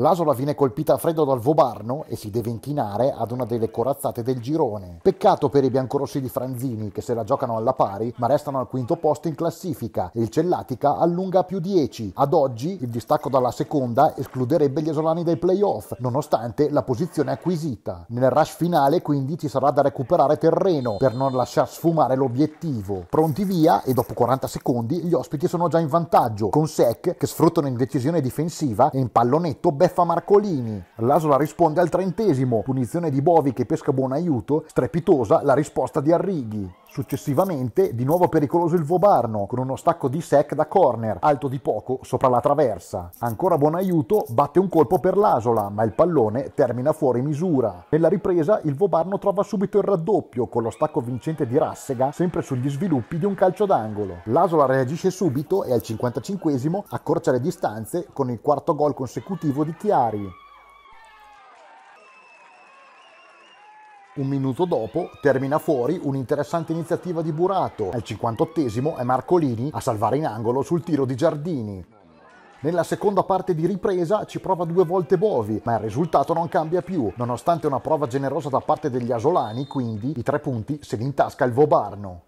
L'Asola viene colpita a freddo dal Vobarno e si deve inchinare ad una delle corazzate del girone. Peccato per i biancorossi di Franzini che se la giocano alla pari ma restano al quinto posto in classifica e il Cellatica allunga a più 10. Ad oggi il distacco dalla seconda escluderebbe gli esolani dai playoff nonostante la posizione acquisita. Nel rush finale quindi ci sarà da recuperare terreno per non lasciar sfumare l'obiettivo. Pronti via e dopo 40 secondi gli ospiti sono già in vantaggio con Sec che sfruttano indecisione difensiva e in pallonetto beffa Marcolini. L'Asola risponde al trentesimo, punizione di Bovi che pesca buon aiuto, strepitosa la risposta di Arrighi. Successivamente, di nuovo pericoloso il Vobarno, con uno stacco di sec da corner, alto di poco, sopra la traversa. Ancora buon aiuto, batte un colpo per l'Asola, ma il pallone termina fuori misura. Nella ripresa, il Vobarno trova subito il raddoppio, con lo stacco vincente di Rassega, sempre sugli sviluppi di un calcio d'angolo. L'Asola reagisce subito e al 55esimo accorcia le distanze con il quarto gol consecutivo di Chiari. Un minuto dopo termina fuori un'interessante iniziativa di Burato. Al 58esimo è Marcolini a salvare in angolo sul tiro di Giardini. Nella seconda parte di ripresa ci prova due volte Bovi, ma il risultato non cambia più. Nonostante una prova generosa da parte degli asolani, quindi i tre punti se li intasca il Vobarno.